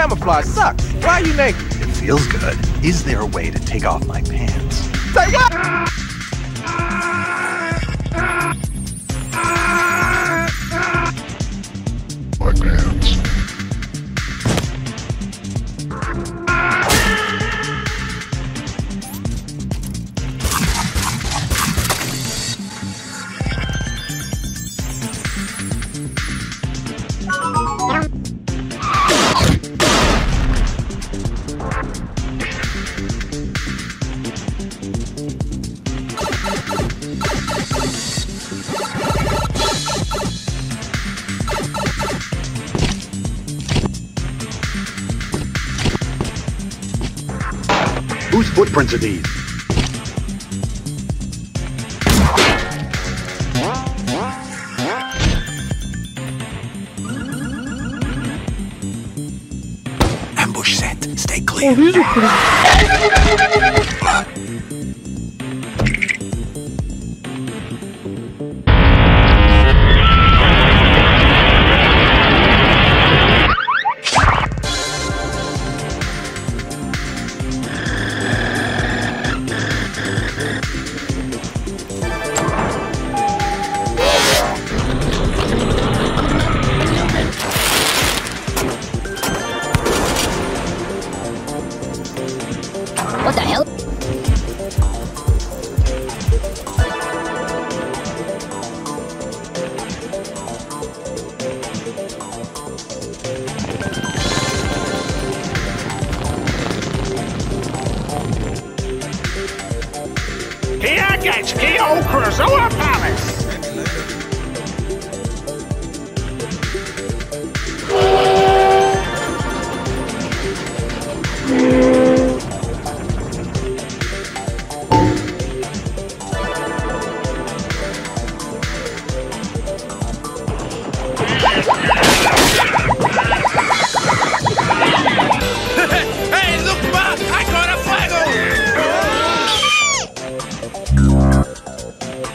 camouflage sucks. Why are you naked? It feels good. Is there a way to take off my pants? Say what? Footprints are these? Ambush set. Stay clear. Oh, What the hell? Here gets the old Krazoa Palace.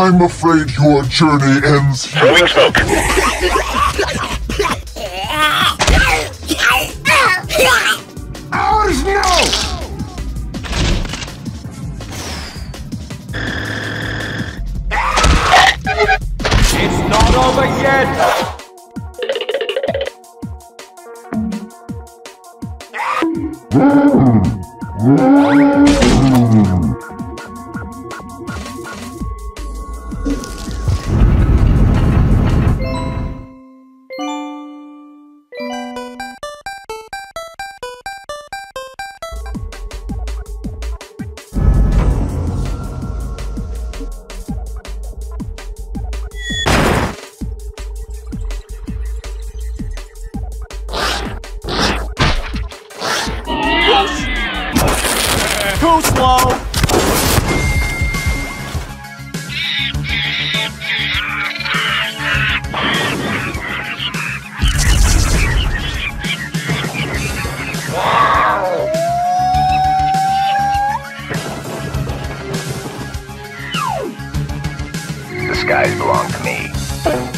I'm afraid your journey ends here. Moving smoke. Ours no! It's not over yet. Hmm. Hmm. Too slow. The skies belong to me.